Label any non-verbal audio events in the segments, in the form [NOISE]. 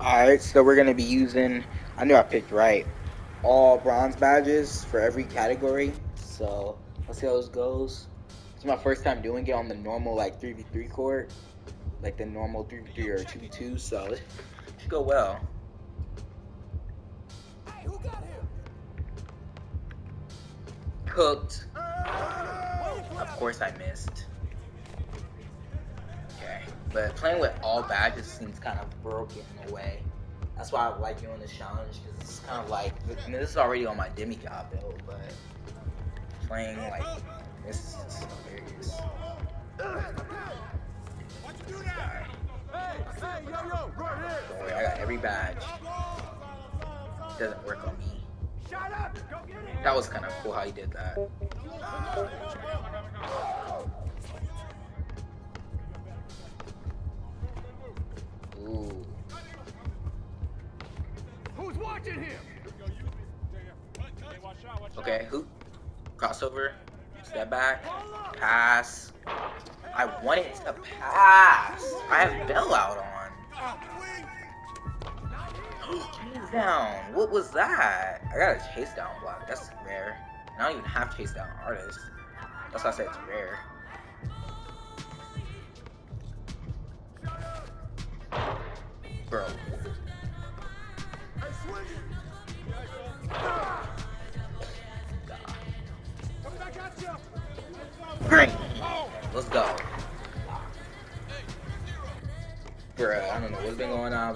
Alright, so we're gonna be using, I knew I picked right, all bronze badges for every category. So let's see how this goes. It's my first time doing it on the normal like 3v3 court, like the normal 3v3 or 2v2, so it should go well. Cooked. Of course I missed. But playing with all badges seems kind of broken in a way. That's why I like doing this challenge because it's kind of like I mean, this is already on my demigod build, but playing like this is hilarious. Don't worry, I got every badge. Doesn't work on me. That was kind of cool how he did that. Watching him? Okay, who? Crossover. Step back. Pass. I wanted to pass. I have Bail Out on. Down. What was that? I got a chase down block. That's rare. I don't even have chase down artist. That's why I said it's rare. Bro.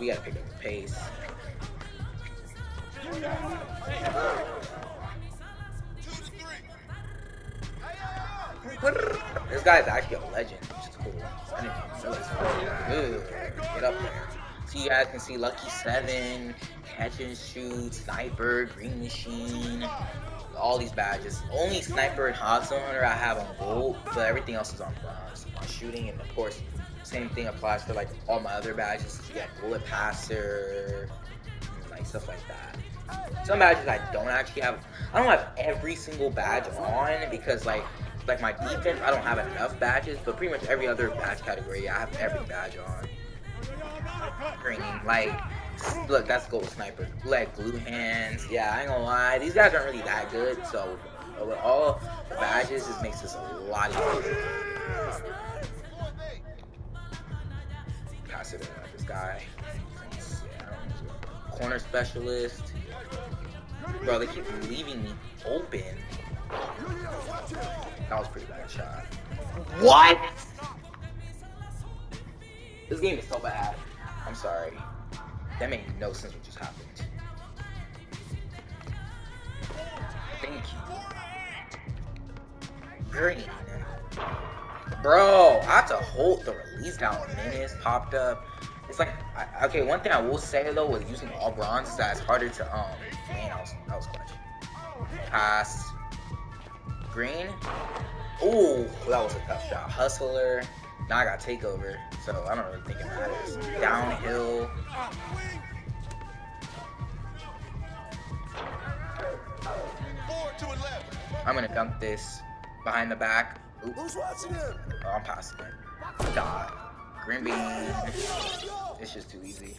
We gotta pick up the pace. This guy's actually a legend, which is cool. I didn't even Get up there. So you guys can see Lucky 7, Catch and Shoot, Sniper, Green Machine, all these badges. Only Sniper and Hot Zone Hunter I have on gold, but everything else is on bronze. On shooting, and of course, same thing applies for like all my other badges. You got Bullet Passer, like stuff like that. Some badges I don't actually have. I don't have every single badge on because like like my defense I don't have enough badges, but pretty much every other badge category I have every badge on. Green, like look, that's gold sniper. Like Glue Hands. Yeah, I ain't gonna lie, these guys aren't really that good. So with all the badges, this makes this a lot easier. In this guy. Corner specialist. Bro, they keep leaving me open. That was pretty bad shot. What? This game is so bad. I'm sorry. That made no sense what just happened. Thank you. Green. Bro, I have to hold the release down when Menace popped up. It's like, I, okay, one thing I will say though with using all bronze is that it's harder to, um, man, I was, I was clutch. Pass. Green. Ooh, that was a tough shot. Hustler. Now I got takeover, so I don't really think it matters. Downhill. I'm gonna dunk this behind the back. Who's watching him? Oh, I'm passing it. Bean. It's just too easy.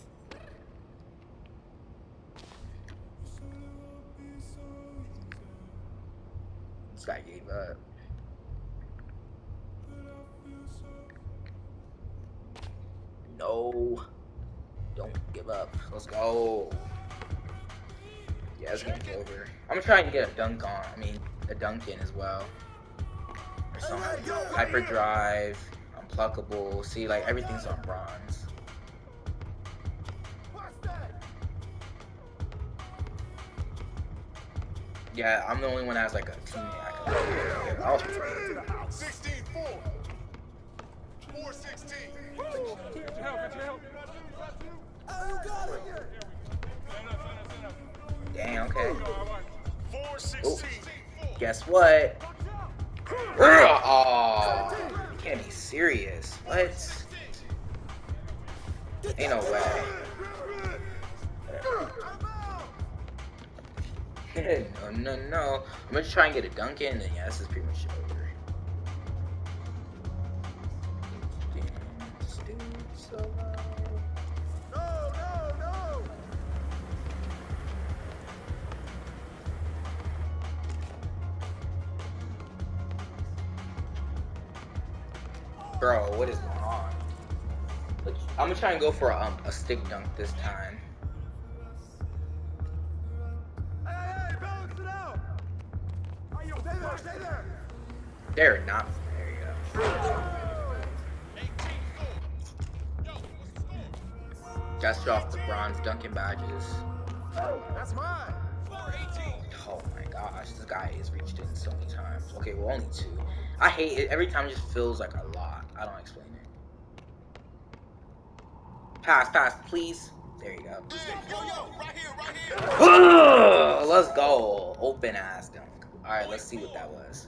This guy gave up. No. Don't give up. Let's go. Yeah, it's gonna be over. I'm trying to get a dunk on. I mean, a dunk in as well. Or something. Hyperdrive, unpluckable. See, like everything's on bronze. Yeah, I'm the only one that has like a teammate I I was 16 4. 416. Damn, okay. 416. Guess what? Oh, you can't be serious. What? Ain't no way. [LAUGHS] no, no, no. I'm gonna try and get a dunk in, and yeah, this is pretty much over. Bro, what is going on? I'm gonna try and go for a, um, a stick dunk this time. Hey, hey, balance it out. Hey, yo, stay there, stay there. There, not. There you go. Just off the bronze dunking badges. That's mine. Oh my gosh, this guy has reached in so many times. Okay, well, only two. I hate it. Every time it just feels like a. I don't explain it. Pass, pass, please. There you go. Ugh, let's go. Open ass dunk. Alright, let's see what that was.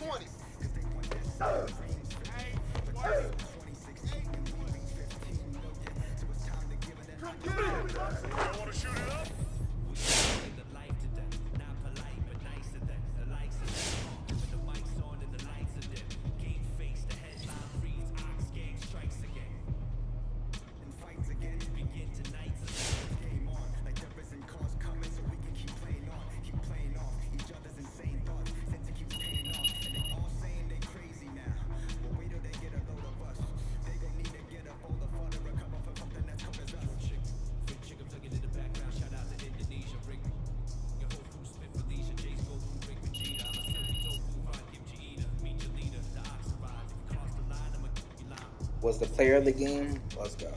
20. Was the player of the game? Let's go.